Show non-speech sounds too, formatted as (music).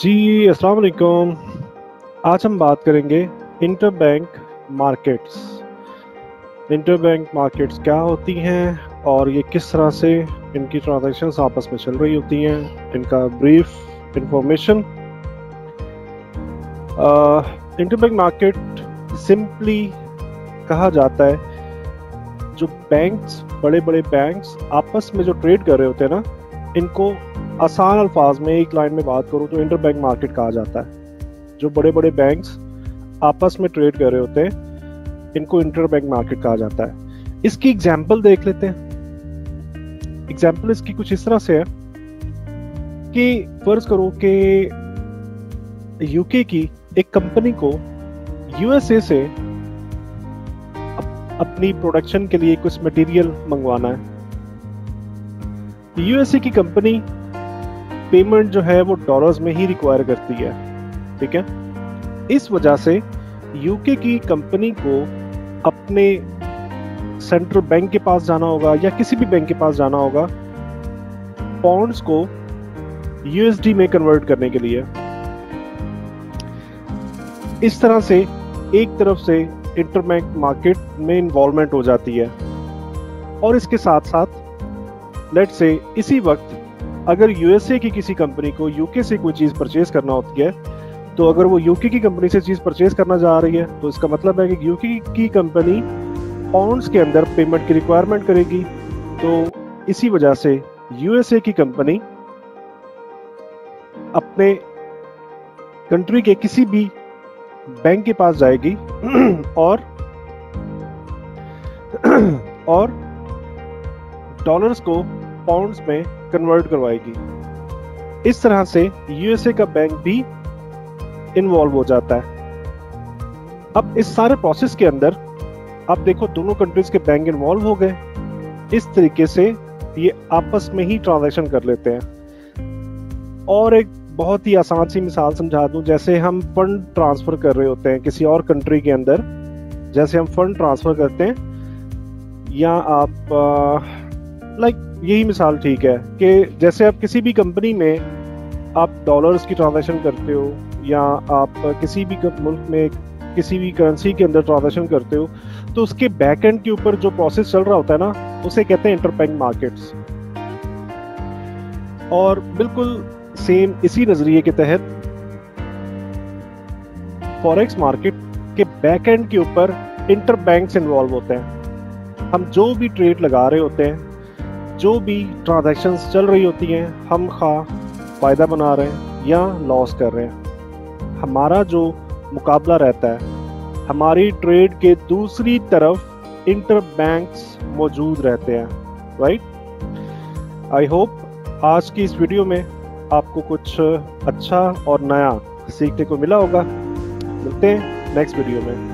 जी अस्सलाम वालेकुम आज हम बात करेंगे interbank markets interbank markets क्या होती हैं और ये किस तरह से इनकी ट्रांजैक्शंस आपस में चल रही होती हैं, इनका brief information interbank market simply कहा जाता है, जो बैंक्स बड़े बड़े बैंक्स आपस में जो ट्रेड कर रहे होते हैं ना, इनको आसान अल्फाज में एक लाइन में बात करूँ तो इंटर बैंक मार्केट कहा जाता है। जो बड़े बड़े बैंक्स आपस में ट्रेड कर रहे होते हैं, इनको इंटर बैंक मार्केट कहा जाता है। इसकी एग्ज़ाम्पल देख लेते हैं। एग्ज़ाम्पल इसकी कुछ इस तरह से है कि फ़र्ज़ करो कि यूके की एक कंपनी को यूएसए से अपनी प्रोडक्शन के लिए कुछ मटेरियल मंगवाना है। यूएसए की कंपनी पेमेंट जो है वो डॉलर्स में ही रिक्वायर करती है, ठीक है? इस वजह से यूके की कंपनी को अपने सेंट्रल बैंक के पास जाना होगा या किसी भी बैंक के पास जाना होगा पॉन्ड्स को यूएसडी में कन्वर्ट करने के लिए। इस तरह से एक तरफ़ से इंटरबैंक मार्केट में इन्वॉल्वमेंट हो जाती है और इसके साथ साथ लेट से इसी वक्त अगर यूएसए की किसी कंपनी को यूके से कोई चीज़ परचेज करना होती है तो अगर वो यूके की कंपनी से चीज़ परचेज करना जा रही है तो इसका मतलब है कि यूके की कंपनी पाउंड्स के अंदर पेमेंट की रिक्वायरमेंट करेगी। तो इसी वजह से यूएसए की कंपनी अपने कंट्री के किसी भी बैंक के पास जाएगी (clears throat) और (clears throat) और डॉलर्स को पाउंड्स में कन्वर्ट करवाएगी। इस तरह से यूएसए का बैंक भी इन्वॉल्व हो जाता है। अब इस सारे प्रोसेस के अंदर, आप देखो दोनों कंट्रीज़ के बैंक इन्वॉल्व हो गए। इस तरीके से ये आपस में ही ट्रांजैक्शन कर लेते हैं। और एक बहुत ही आसान सी मिसाल समझा दूँ, जैसे हम फंड ट्रांसफ़र कर रहे होते हैं किसी और कंट्री के अंदर, जैसे हम फंड ट्रांसफ़र करते हैं, या आप लाइक like, यही मिसाल ठीक है कि जैसे आप किसी भी कंपनी में आप डॉलर्स की ट्रांजेक्शन करते हो या आप किसी भी मुल्क में किसी भी करेंसी के अंदर ट्रांजेक्शन करते हो तो उसके बैक एंड के ऊपर जो प्रोसेस चल रहा होता है ना उसे कहते हैं इंटरबैंक मार्केट्स और बिल्कुल सेम इसी नज़रिए के तहत फॉरेक्स मार्केट के बैक एंड के ऊपर इंटर बैंक्स इन्वॉल्व होते हैं. हम जो भी ट्रेड लगा रहे होते हैं जो भी ट्रांजैक्शंस चल रही होती हैं, हम खा, फ़ायदा बना रहे हैं या लॉस कर रहे हैं। हमारा जो मुकाबला रहता है, हमारी ट्रेड के दूसरी तरफ़ इंटर बैंक्स मौजूद रहते हैं राइट आई होप आज की इस वीडियो में आपको कुछ अच्छा और नया सीखने को मिला होगा। मिलते हैं नेक्स्ट वीडियो में।